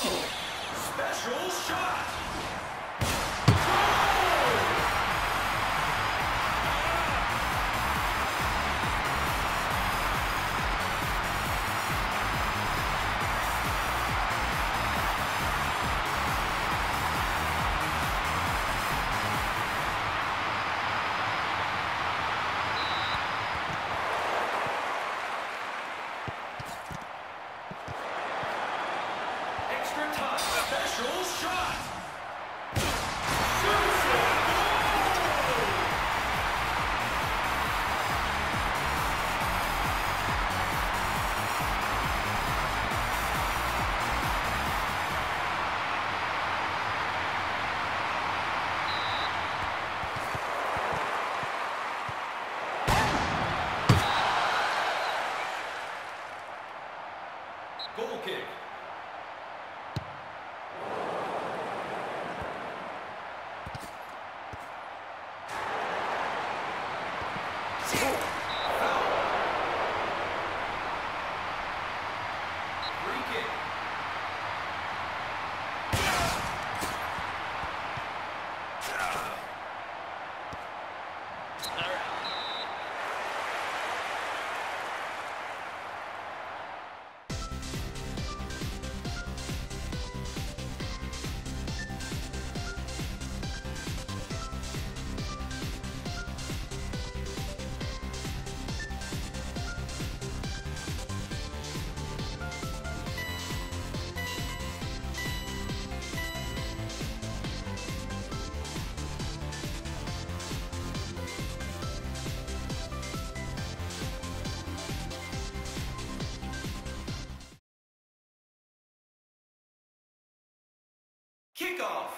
Special shot! Kickoff.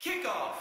Kickoff.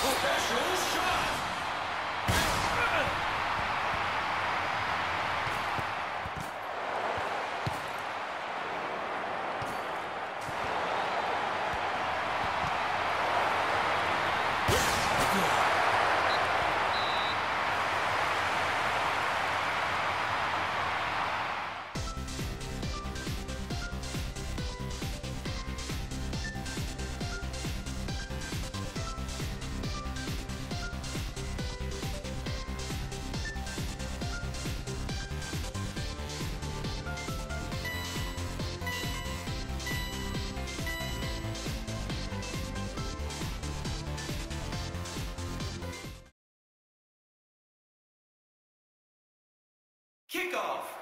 Special shot. Kickoff.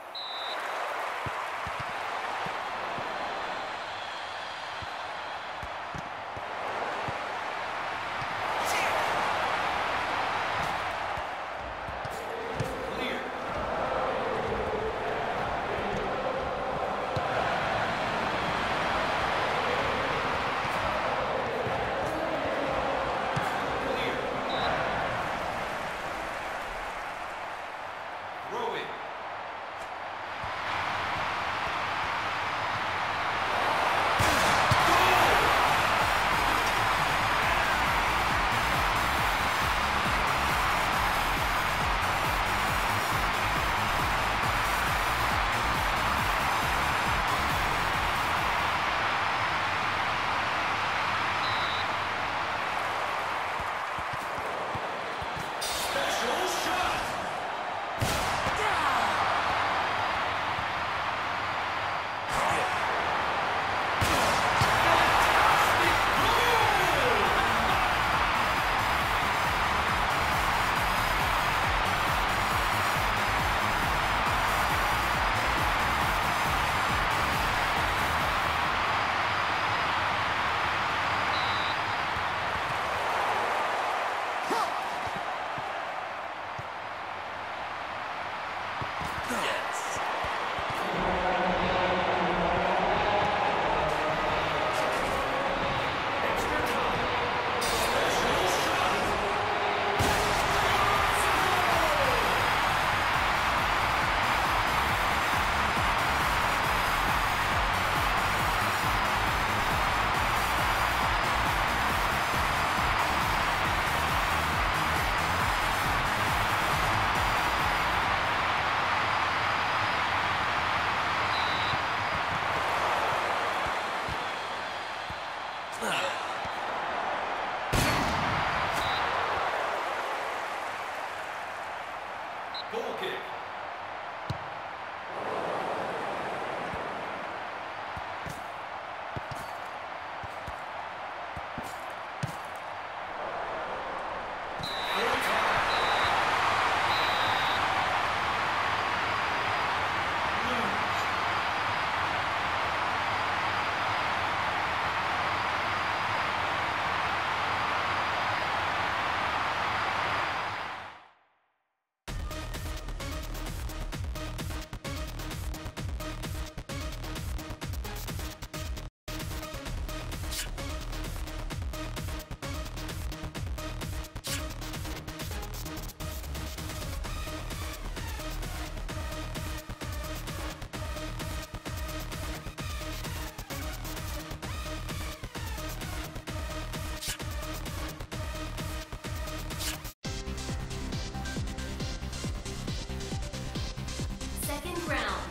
Second round.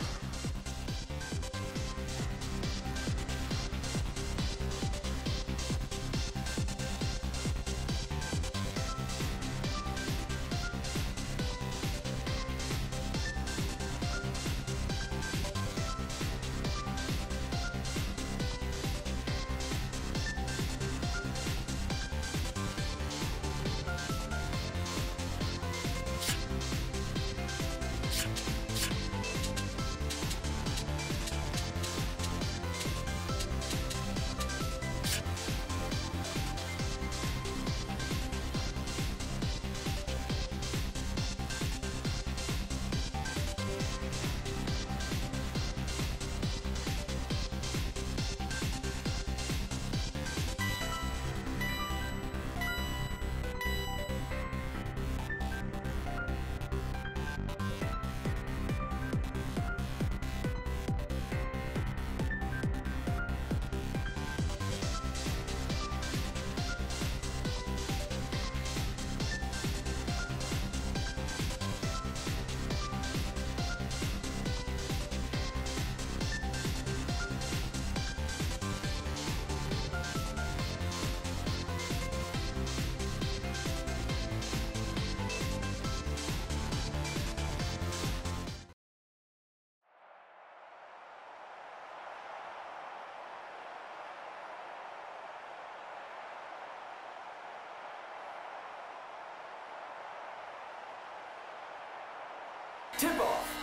tip off.